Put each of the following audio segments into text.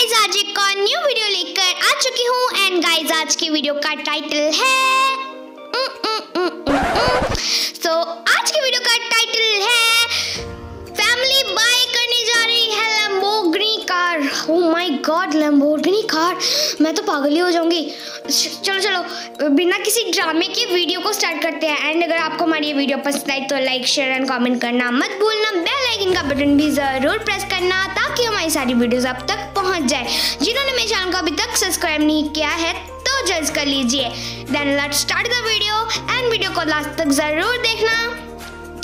Guys आज एक और न्यू वीडियो लेकर आ चुकी हूँ। एंड गाइज़ आज की वीडियो का टाइटल है सो so, आज की वीडियो का टाइटल है family buy car. Oh my god Lamborghini car मैं तो पागल ही हो जाऊँगी। चलो चलो। बिना किसी ड्रामे के वीडियो को स्टार्ट करते हैं। एंड अगर आपको हमारी ये वीडियो पसंद आई तो लाइक शेयर एंड कमेंट करना मत भूलना। बेल आइकन का बटन भी ज़रूर प्रेस करना, ताकि हमारी सारी वीडियोस आप तक पहुँच जाए। जिन्होंने मेरे चैनल को अभी तक सब्सक्राइब नहीं किया है तो जल्द कर लीजिए। Then let's start the video and video को लास्ट तक ज़रूर देखना।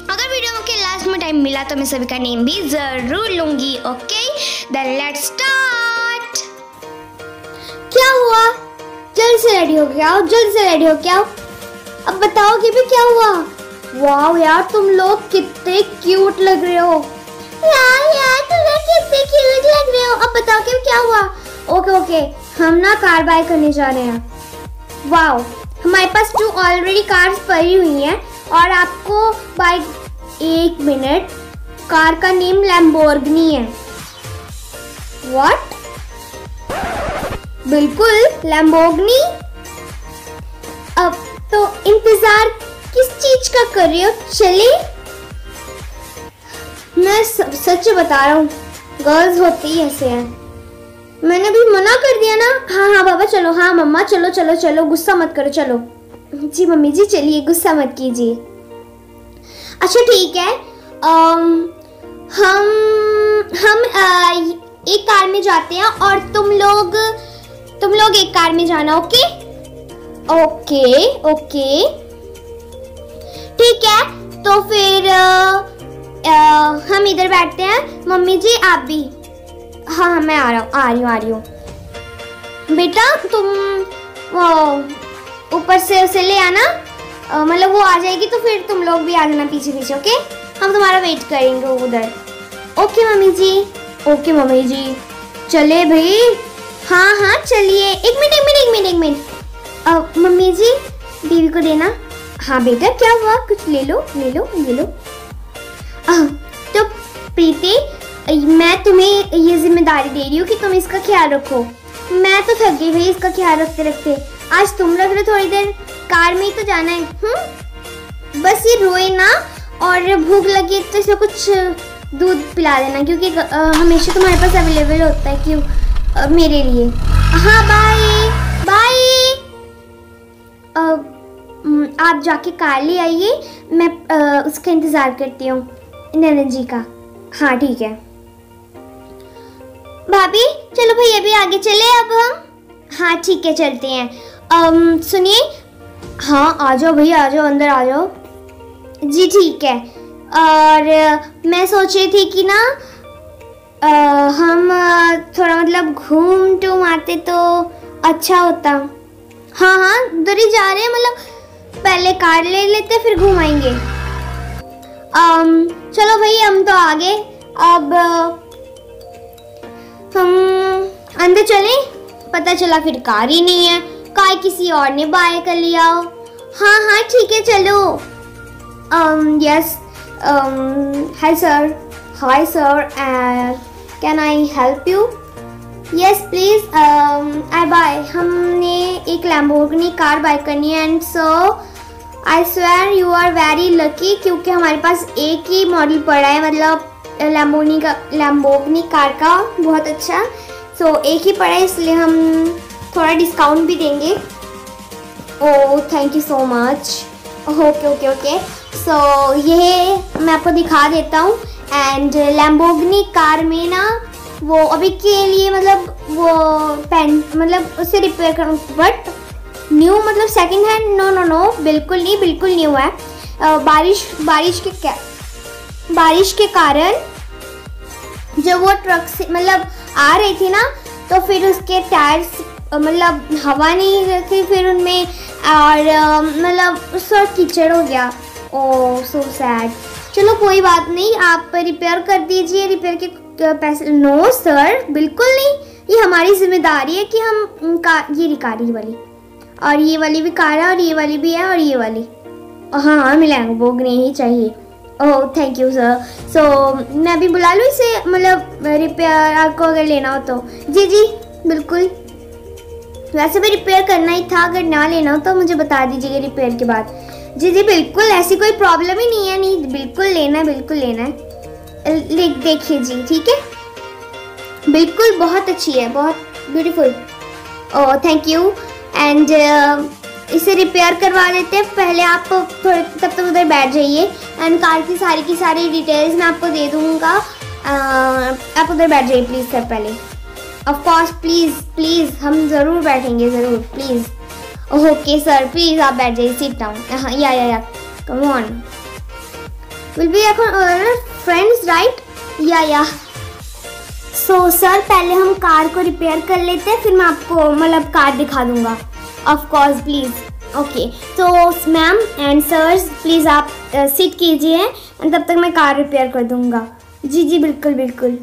अगर वीडियो के लास्ट में टाइम मिला तो मैं सभी का नेम भी ज़रूर लूँगी ओके देन लेट्स स्टार्ट क्या हुआ? जल्द से रेडी हो गया जल्द से रेडी हो गया। अब बताओ कि भी क्या हुआ? वाह यार, तुम लोग कितने क्यूट लग रहे हो। यार यार, तुम लोग कितने क्यूट लग रहे हो। अब बताओ कि क्या हुआ? ओके ओके हम ना कार बाय करने जा रहे हैं। वाह हमारे पास टू ऑलरेडी कार्स पड़ी हुई हैं और आपको बाय एक मिनट कार का नेम लैम्बोर्गिनी है। व्हाट बिल्कुल लैम्बोर्गिनी अब तो इंतज़ार किस चीज़ का कर रहे हो? चले। मैं सच बता रहा हूँ गर्ल्स होती ही ऐसे हैं। मैंने भी मना कर दिया ना। हाँ हाँ बाबा चलो हाँ मम्मा चलो चलो चलो गुस्सा मत करो चलो। जी मम्मी जी चलिए गुस्सा मत कीजिए। अच्छा ठीक है। अम, हम हम आ, एक कार में जाते हैं और तुम लोग तुम लोग एक कार में जाना ओके? Okay okay. ठीक है तो फिर अ, अ, हम इधर बैठते हैं। मम्मी जी आप भी। हाँ हाँ मैं आ रहा हूँ आ रही हूँ आ रही हूँ। बेटा तुम ऊपर से उसे ले आना। मतलब वो आ जाएगी तो फिर तुम लोग भी आ जाना पीछे पीछे ओके? हम तुम्हारा वेट करेंगे उधर। Okay mummy ji. Okay mummy ji. चले भाई। हाँ हाँ चलिए। एक मिनट एक मिनट एक मिनट एक मिनट। मम्मी जी दीदी को देना। हाँ बेटा क्या हुआ? कुछ ले लो ले लो ले लो। आह, तो प्रीति मैं तुम्हें ये ज़िम्मेदारी दे रही हूँ कि तुम इसका ख्याल रखो। मैं तो थक गई भाई इसका ख्याल रखते रखते। आज तुम रख लो थोड़ी देर। कार में ही तो जाना है। हम्म। बस ये रोए ना और भूख लगी तो इसे कुछ दूध पिला देना क्योंकि हमेशा तुम्हारे पास अवेलेबल होता है क्यों? अ, मेरे लिए। हाँ बाय बाय आप जाके कार ले आइए मैं अ, उसका इंतज़ार करती हूँ नैनन जी का। हाँ ठीक है। भाभी चलो भैया भी आगे चले अब हम। हाँ ठीक है चलते हैं। सुनिए। हाँ आ जाओ भैया आ जाओ अंदर आ जाओ। जी ठीक है। और मैं सोच थी कि ना अ, हम थोड़ा मतलब घूम टूम आते तो अच्छा होता। हाँ हाँ उधर ही जा रहे हैं मतलब पहले कार ले लेते फिर घुमाएँगे। चलो भाई हम तो आगे। अब हम अंदर चले? पता चला फिर कार ही नहीं है। कार किसी और ने बाय कर लिया हो। हाँ हाँ ठीक है चलो। yes um hi sir. Hi sir? Uh, can i help you? Yes please. Um i buy. हमने एक लैम्बोर्गिनी कार बाय करनी है and so I swear you are very lucky क्योंकि हमारे पास एक ही मॉडल पड़ा है मतलब लैम्बोर्गिनी का लैम्बोर्गिनी कार का बहुत अच्छा। सो एक ही पड़ा है इसलिए हम थोड़ा डिस्काउंट भी देंगे। ओह thank you so much okay okay okay so so, ये मैं आपको दिखा देता हूँ। एंड लैम्बोर्गिनी कार में ना वो अभी के लिए मतलब वो पेन मतलब उसे रिपेयर कर। बट न्यू मतलब second hand no no no बिल्कुल नहीं बिल्कुल न्यू है। अ, बारिश बारिश के क्या बारिश के कारण जब वो ट्रक से मतलब आ रही थी ना तो फिर उसके टायर्स मतलब हवा नहीं थी फिर उनमें और मतलब उसका कीचड़ हो गया। ओ सो सैड चलो, कोई बात नहीं, आप रिपेयर कर दीजिए रिपेयर के पैसे नो सर बिल्कुल नहीं। ये हमारी ज़िम्मेदारी है कि हम उनका, ये रिकार वाली, और ये वाली भी कार है, और ये वाली भी है, और ये वाली। हाँ हाँ मिलेंगे वो नहीं ही चाहिए। Oh thank you sir so मैं अभी बुला लूँ इसे मतलब रिपेयर आपको अगर लेना हो तो। जी जी, बिल्कुल। वैसे भी रिपेयर करना ही था, अगर ना लेना हो तो मुझे बता दीजिएगा रिपेयर के बाद। जी जी, बिल्कुल, ऐसी कोई प्रॉब्लम ही नहीं है, नहीं, बिल्कुल लेना है, बिल्कुल लेना है। देखिए जी, ठीक है? बिल्कुल, बहुत अच्छी है, बहुत beautiful oh thank you and इसे रिपेयर करवा देते हैं। पहले आप थोड़े, तब तक उधर बैठ जाइए। एंड कार की सारी की सारी डिटेल्स मैं आपको दे दूँगा। आप उधर बैठ जाइए प्लीज़ सर पहले। ऑफ़ कोर्स प्लीज़ प्लीज़ हम ज़रूर बैठेंगे, ज़रूर प्लीज़ ओके सर प्लीज़ आप बैठ जाइए seat down yeah yeah yeah come on will be friends right yeah yeah so sir पहले हम कार को रिपेयर कर लेते हैं फिर मैं आपको मतलब कार दिखा दूँगा। ऑफ़ कोर्स प्लीज़ ओके तो मैम एंड सर प्लीज़ आप सिट uh, कीजिए तब तक मैं कार रिपेयर कर दूँगा। जी जी बिल्कुल बिल्कुल।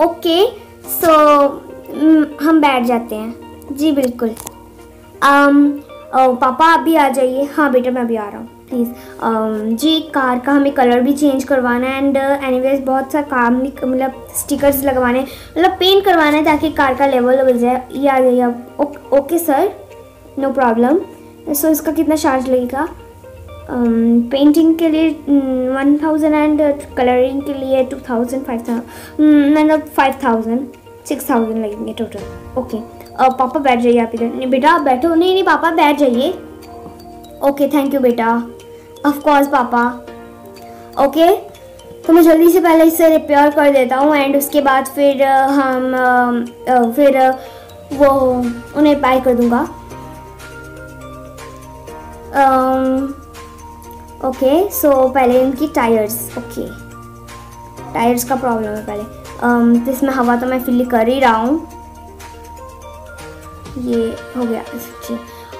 ओके सो mm, हम बैठ जाते हैं। जी बिल्कुल। um, oh, पापा आप भी आ जाइए। हाँ बेटा मैं भी आ रहा हूँ। प्लीज़ जी कार का हमें कलर भी चेंज करवाना है एंड एनीवेज बहुत सा काम मतलब स्टिकर्स लगवाने मतलब पेंट करवाना है ताकि कार का लेवल हो जाए। Yeah yeah okay sir no problem so इसका कितना चार्ज लगेगा? पेंटिंग के लिए वन थाउज़ेंड एंड कलरिंग के लिए टू थाउज़ेंड फाइव थाउज़ेंड मतलब फाइव थाउज़ेंड सिक्स थाउज़ेंड लगेंगे टोटल ओके पापा बैठ जाइए आप इधर। नहीं बेटा आप बैठो। नहीं नहीं पापा बैठ जाइए। ओके थैंक यू बेटा। ऑफकोर्स पापा। ओके तो मैं जल्दी से पहले इसे रिपेयर कर देता हूँ एंड उसके बाद फिर हम फिर वो उन्हें बाय कर दूँगा। ओके सो पहले इनकी टायर्स ओके टायर्स का प्रॉब्लम है पहले। Um, तो इसमें हवा तो मैं फिल कर ही रहा हूँ। ये हो गया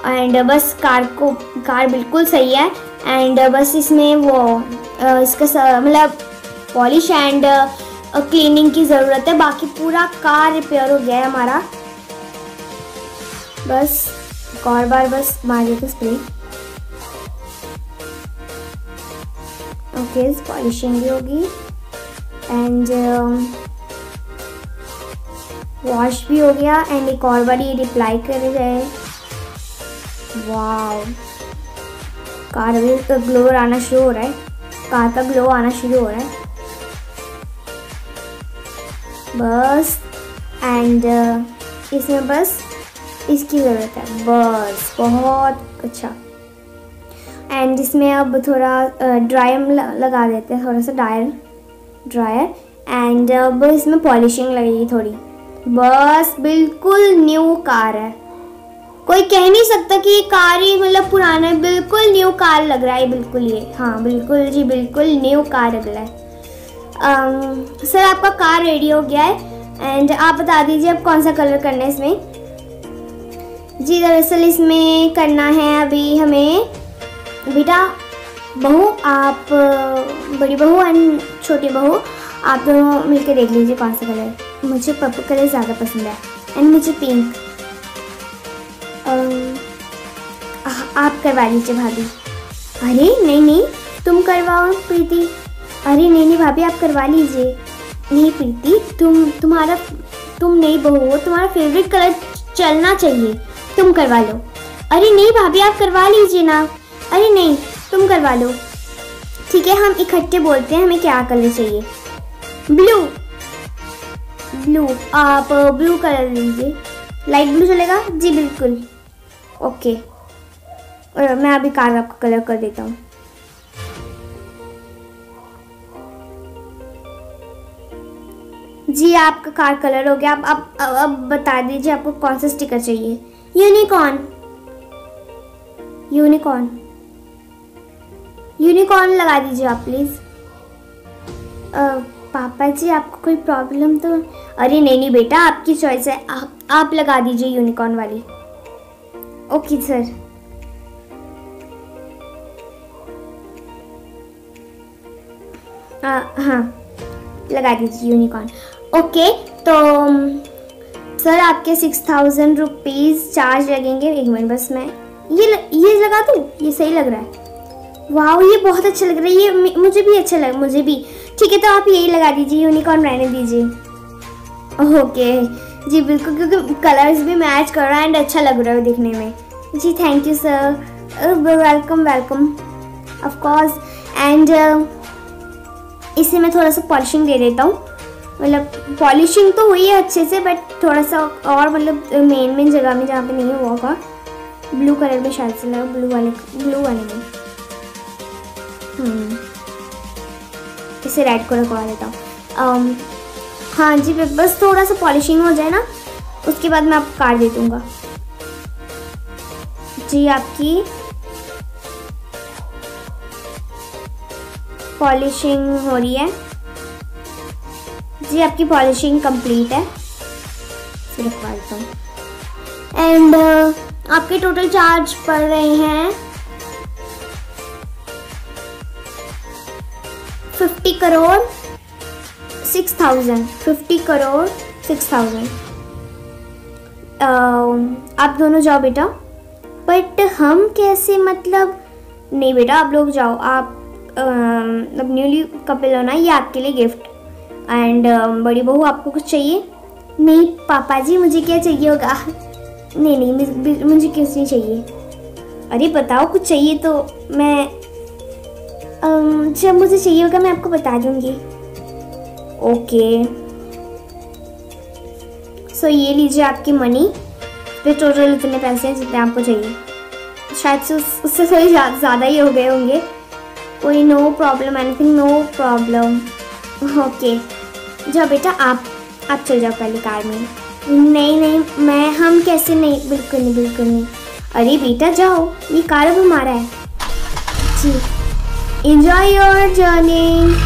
एंड बस कार को, कार बिल्कुल सही है। एंड बस इसमें वो इसका मतलब पॉलिश एंड क्लीनिंग की ज़रूरत है। बाकी पूरा कार रिपेयर हो गया है हमारा। बस और बार बस मार देते स्प्रे ओके पॉलिशिंग भी होगी। एंड वॉश भी हो गया एंड एक और बार रिप्लाई कर जाए वाह कार अभी तो ग्लो आना शुरू हो रहा है। कार का ग्लो आना शुरू हो रहा है। बस एंड uh, इसमें बस इसकी ज़रूरत है। बस बहुत अच्छा। एंड इसमें अब थोड़ा ड्रायर uh, लगा देते हैं थोड़ा सा डायर ड्रायर एंड अब इसमें पॉलिशिंग लगेगी थोड़ी। बस बिल्कुल न्यू कार है। कोई कह नहीं सकता कि ये कार ही मतलब पुराना है। बिल्कुल न्यू कार लग रहा है बिल्कुल ये। हाँ बिल्कुल जी बिल्कुल न्यू कार लग रहा है। Um, सर आपका कार रेडी हो गया है। एंड आप बता दीजिए अब कौन सा कलर करना है इसमें? जी दरअसल इसमें करना है अभी हमें। बेटा बहू आप बड़ी बहू एंड छोटी बहू आप दोनों मिलकर देख लीजिए कौन सा कलर मुझे पर्पल कलर ज़्यादा पसंद है एंड मुझे पिंक आप करवा लीजिए भाभी। अरे, नहीं नहीं, तुम करवाओ प्रीति। अरे, नहीं नहीं, भाभी, आप करवा लीजिए। नहीं, प्रीति, तुम, तुम्हारा, तुम नहीं बहू हो, तुम्हारा फेवरेट कलर चलना चाहिए। तुम करवा लो। अरे, नहीं, भाभी, आप करवा लीजिए ना। अरे, नहीं, तुम करवा लो। ठीक है, हम इकट्ठे बोलते हैं, हमें क्या कलर चाहिए। ब्लू ब्लू आप ब्लू कलर लीजिए लाइट ब्लू चलेगा? जी बिल्कुल। ओके और मैं अभी कार आपको कलर कर देता हूँ। जी आपका कार कलर हो गया। आप अब अब, अब बता दीजिए आपको कौन सा स्टिकर चाहिए। यूनिकॉर्न यूनिकॉर्न यूनिकॉर्न लगा दीजिए आप प्लीज़ पापा जी आपको कोई प्रॉब्लम तो? अरे नहीं नहीं बेटा आपकी चॉइस है। आप आप लगा दीजिए यूनिकॉर्न वाली। ओके सर हाँ लगा दीजिए यूनिकॉर्न ओके तो सर आपके सिक्स थाउज़ेंड रुपीज़ चार्ज लगेंगे। एक मिनट बस मैं ये ल, ये लगा दूँ? ये सही लग रहा है। वाह ये बहुत अच्छा लग रहा है। ये मुझे भी अच्छा लग मुझे भी। ठीक है तो आप यही लगा दीजिए यूनिकॉर्न रहने दीजिए। ओके जी बिल्कुल, क्योंकि कलर्स भी मैच कर रहा है एंड अच्छा लग रहा है दिखने में। जी thank you sir welcome welcome of course and इसे मैं थोड़ा सा पॉलिशिंग दे देता हूँ। मतलब पॉलिशिंग तो हुई है अच्छे से बट थोड़ा सा और मतलब मेन मेन जगह में जहाँ पे नहीं हुआ होगा। ब्लू कलर में शायद से लगा ब्लू वाले ब्लू वाले में। इसे रेड कलर करवा देता हूँ। हाँ जी, बस- थोड़ा सा पॉलिशिंग हो जाए ना, उसके बाद मैं आपको कार दे दूँगा। जी, आपकी पॉलिशिंग हो रही है। जी, आपकी पॉलिशिंग कंप्लीट है। सिर्फ़ एंड आपके टोटल चार्ज पड़ रहे हैं fifty crore six thousand fifty crore six thousand आप दोनों जाओ बेटा। बट हम कैसे मतलब नहीं बेटा, आप लोग जाओ। आप अब न्यूली कपिल होना ये आपके लिए गिफ्ट एंड बड़ी बहू, आपको कुछ चाहिए? नहीं पापा जी मुझे क्या चाहिए होगा? नहीं नहीं, मुझे मुझे कुछ नहीं चाहिए? अरे बताओ, कुछ चाहिए तो मैं जब मुझे चाहिए होगा मैं आपको बता दूँगी। ओके। सो ये लीजिए आपकी मनी फिर टोटल इतने पैसे हैं जितने आपको चाहिए। शायद से उस, उससे थोड़ी ज़्यादा ज़्यादा ही हो गए होंगे। कोई no problem anything no problem okay जाओ बेटा आप आप चल जाओ पहले कार में। नहीं नहीं मैं हम कैसे नहीं बिल्कुल नहीं बिल्कुल नहीं। अरे बेटा जाओ ये कार अब हमारा है। जी। Enjoy your journey.